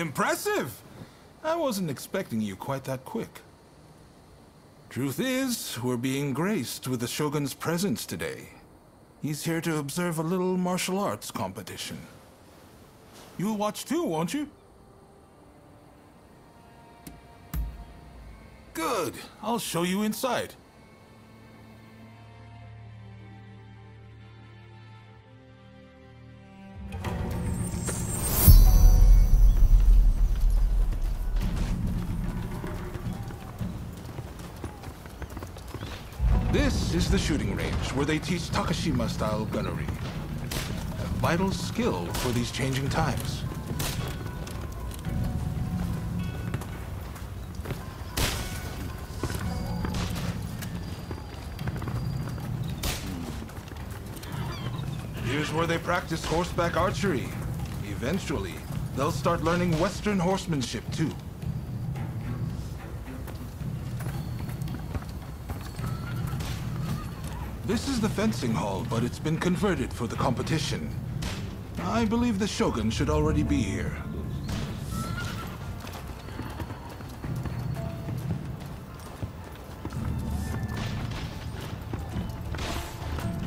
Impressive! I wasn't expecting you quite that quick. Truth is, we're being graced with the Shogun's presence today. He's here to observe a little martial arts competition. You'll watch too, won't you? Good. I'll show you inside. Is the shooting range where they teach Takashima-style gunnery. A vital skill for these changing times. Here's where they practice horseback archery. Eventually, they'll start learning Western horsemanship too. This is the fencing hall, but it's been converted for the competition. I believe the Shogun should already be here.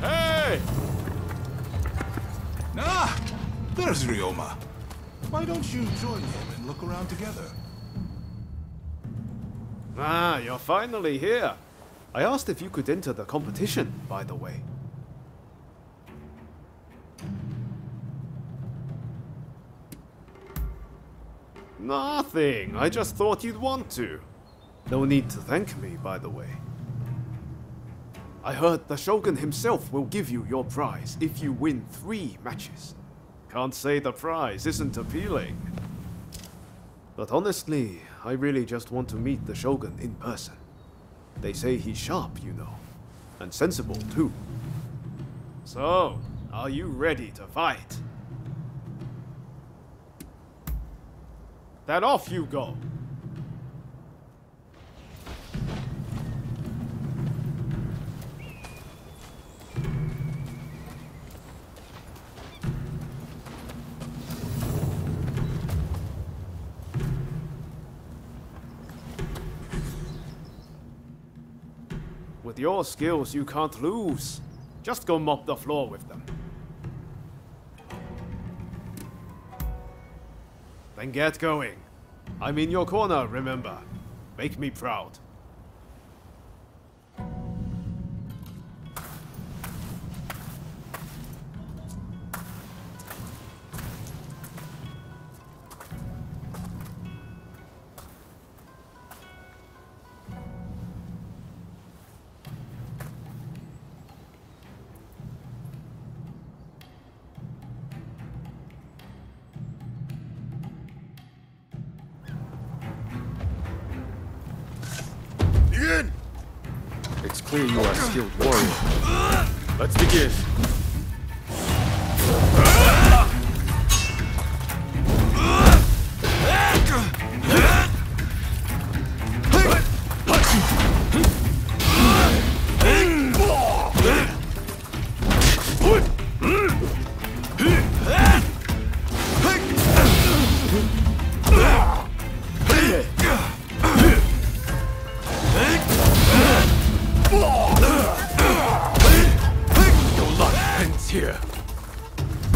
Hey! Ah! There's Ryoma. Why don't you join him and look around together? Ah, you're finally here. I asked if you could enter the competition, by the way. Nothing. I just thought you'd want to. No need to thank me, by the way. I heard the Shogun himself will give you your prize if you win three matches. Can't say the prize isn't appealing. But honestly, I really just want to meet the Shogun in person. They say he's sharp, you know. And sensible, too. So, are you ready to fight? Then off you go! Your skills, you can't lose. Just go mop the floor with them. Then get going. I'm in your corner, remember. Make me proud. It's clear you are a skilled warrior. Let's begin.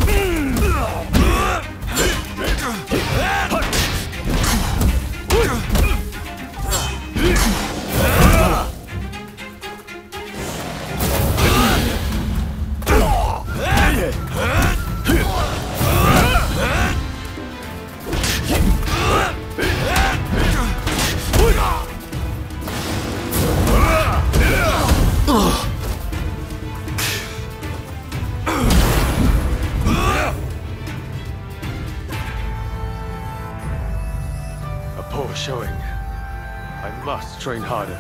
Showing. I must train harder.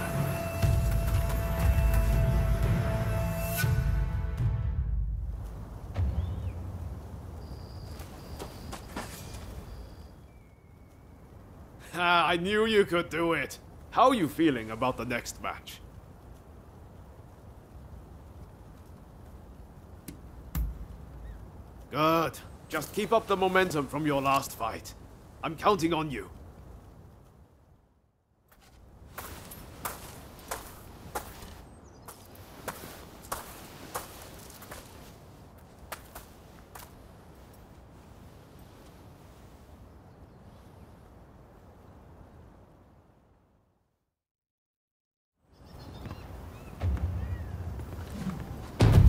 Ah, I knew you could do it. How are you feeling about the next match? Good. Just keep up the momentum from your last fight. I'm counting on you.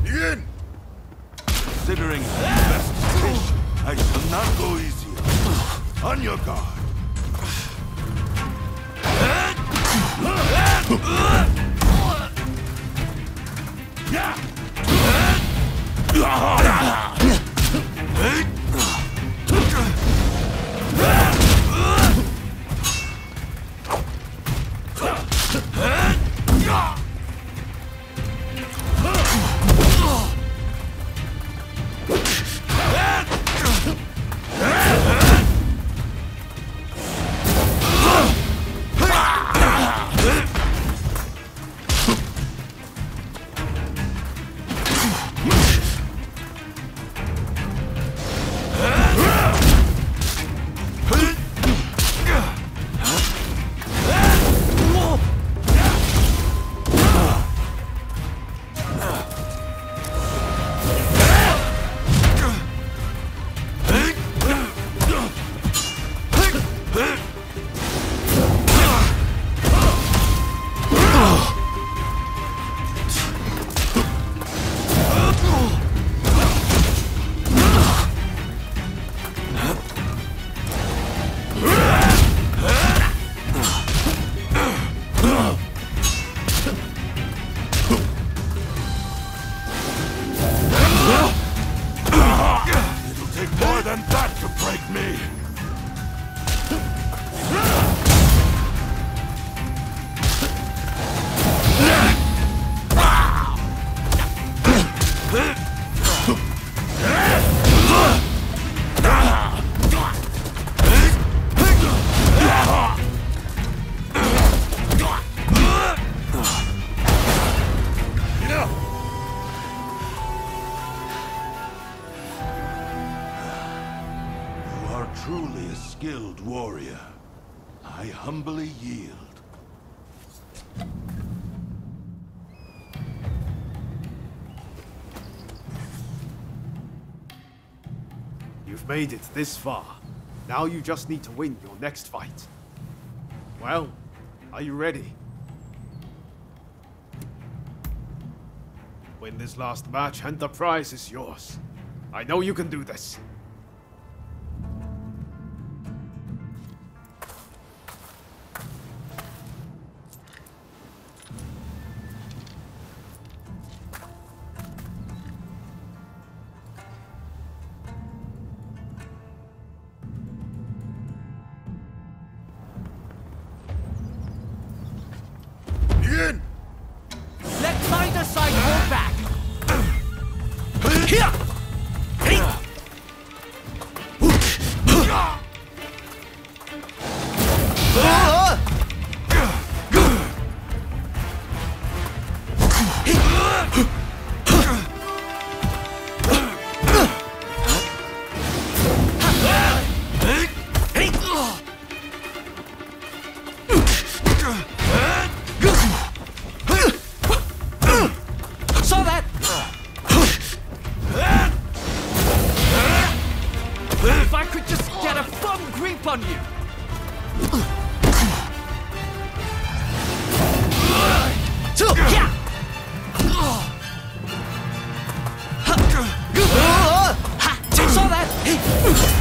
Begin! I shall not go easier. On your guard. It'll You've made it this far. Now you just need to win your next fight. Well, are you ready? Win this last match and the prize is yours. I know you can do this. Begin! If I could just get a firm grip on you. Yeah. Ha! Saw that.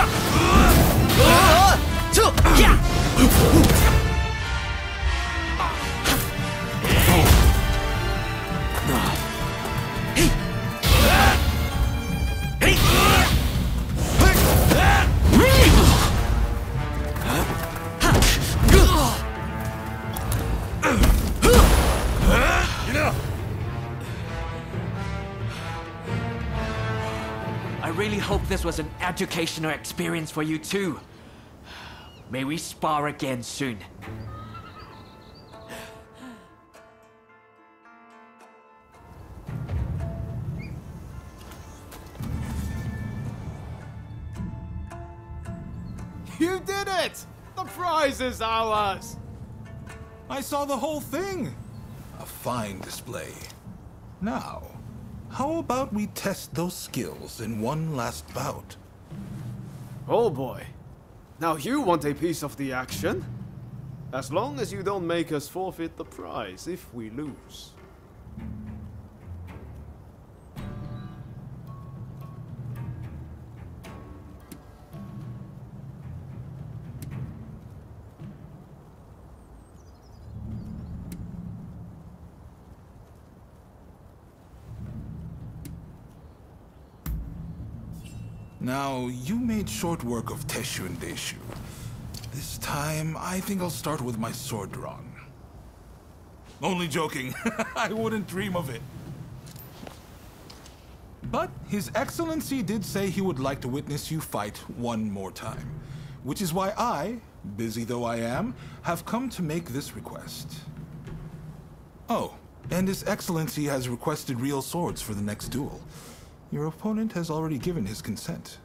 啊啊啊啊啊 educational experience for you too. May we spar again soon. You did it! The prize is ours! I saw the whole thing. A fine display. Now, how about we test those skills in one last bout? Oh boy. Now you want a piece of the action? As long as you don't make us forfeit the prize if we lose. Now, you made short work of Tesshu and Deishu. This time, I think I'll start with my sword drawn. Only joking. I wouldn't dream of it. But His Excellency did say he would like to witness you fight one more time. Which is why I, busy though I am, have come to make this request. Oh, and His Excellency has requested real swords for the next duel. Your opponent has already given his consent.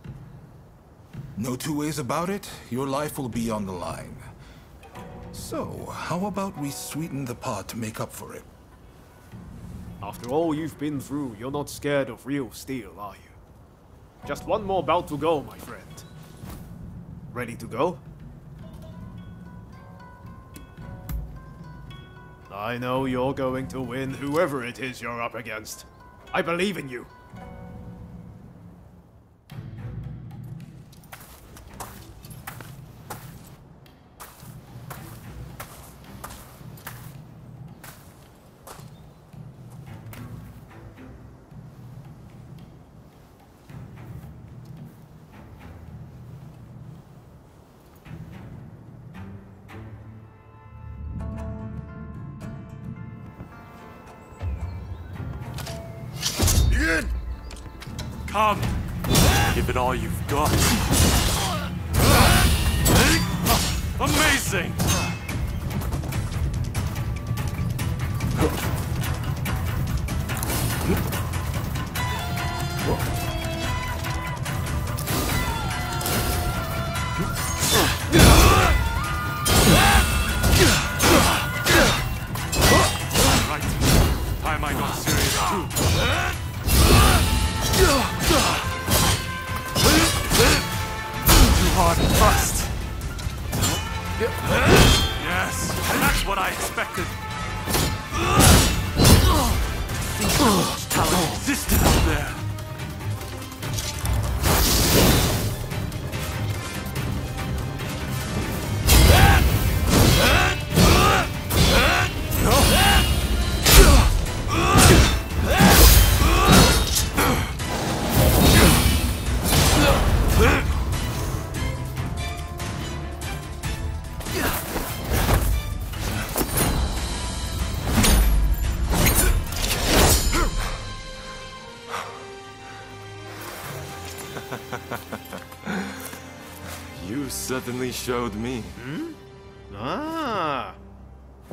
No two ways about it, your life will be on the line. So, how about we sweeten the pot to make up for it? After all you've been through, you're not scared of real steel, are you? Just one more bout to go, my friend. Ready to go? I know you're going to win whoever it is you're up against. I believe in you. Come! Give it all you've got. Amazing! Right. Certainly showed me. Ah.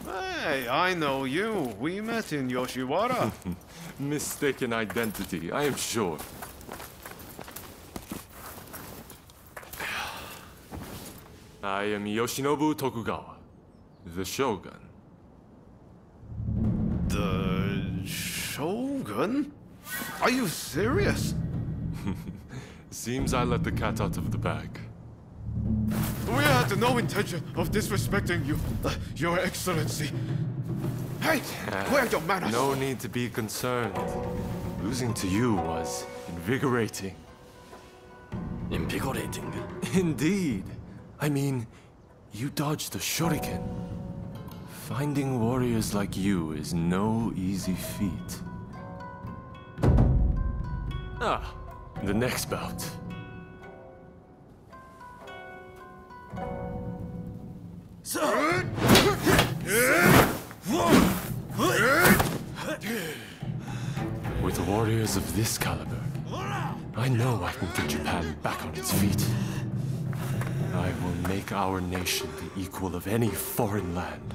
Hey, I know you. We met in Yoshiwara. Mistaken identity, I am sure. I am Yoshinobu Tokugawa, the Shogun. the Shogun? Are you serious? Seems I let the cat out of the bag. We had no intention of disrespecting you, uh, Your Excellency. Hey, where are your manners? No need to be concerned. Losing to you was invigorating. Invigorating. Indeed. I mean, you dodged a shuriken. Finding warriors like you is no easy feat. Ah, the next bout. With warriors of this caliber, I know I can get Japan back on its feet. I will make our nation the equal of any foreign land.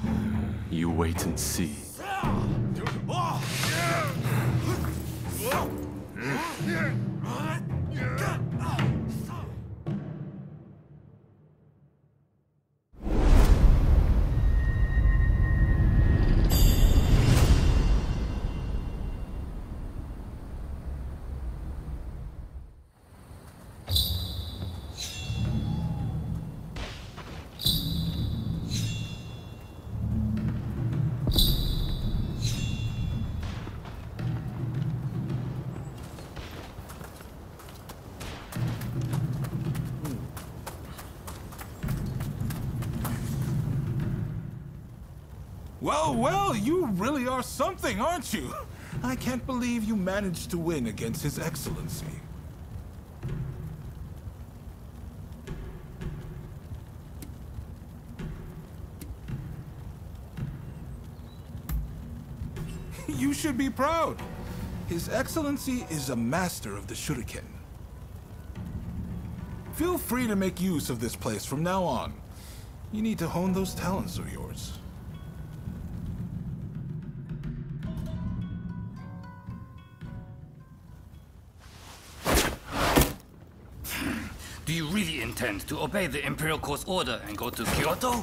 You wait and see. Well, well, you really are something, aren't you? I can't believe you managed to win against His Excellency. you should be proud. His Excellency is a master of the Shuriken. Feel free to make use of this place from now on. You need to hone those talents of yours. Do you really intend to obey the Imperial Court's order and go to Kyoto?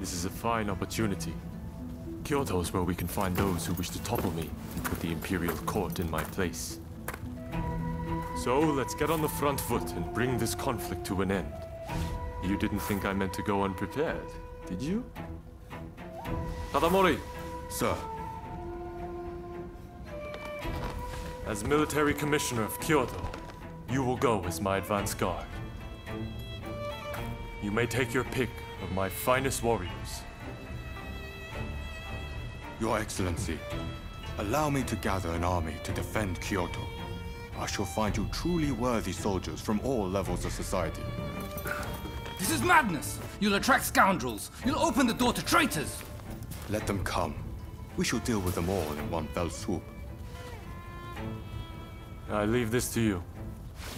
This is a fine opportunity. Kyoto is where we can find those who wish to topple me and put the Imperial Court in my place. So let's get on the front foot and bring this conflict to an end. You didn't think I meant to go unprepared, did you? Katamori, Sir, as military commissioner of Kyoto, you will go as my advance guard. You may take your pick of my finest warriors. Your Excellency, allow me to gather an army to defend Kyoto. I shall find you truly worthy soldiers from all levels of society. This is madness! You'll attract scoundrels! You'll open the door to traitors! Let them come. We shall deal with them all in one fell swoop. I leave this to you.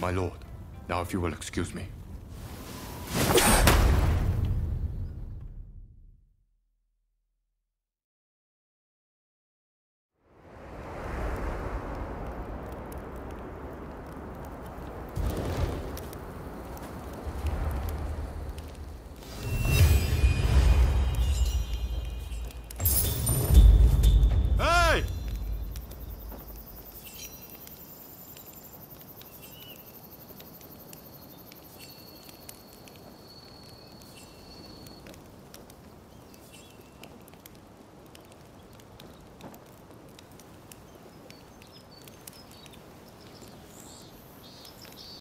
My lord, now if you will excuse me.